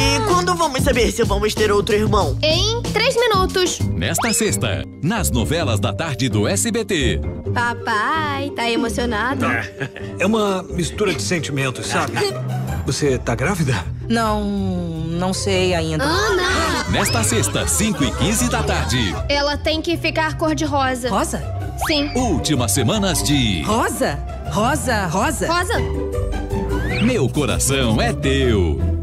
E quando vamos saber se vamos ter outro irmão? Em três minutos. Nesta sexta, nas novelas da tarde do SBT. Papai, tá emocionado? É uma mistura de sentimentos, sabe? Você tá grávida? Não, não sei ainda. Ah, Ana! Nesta sexta, 5 e 15 da tarde. Ela tem que ficar cor-de-rosa. Rosa? Sim. Últimas semanas de Rosa? Rosa, rosa? Rosa? Meu Coração é Teu.